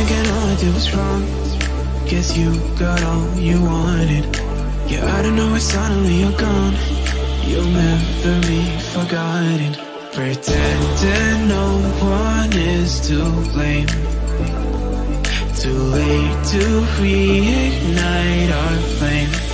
Thinking all I did was wrong. Guess you got all you wanted. Yeah, I don't know why suddenly you're gone. You'll never be forgotten. Pretending no one is to blame. Too late to reignite our flame.